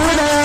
with us.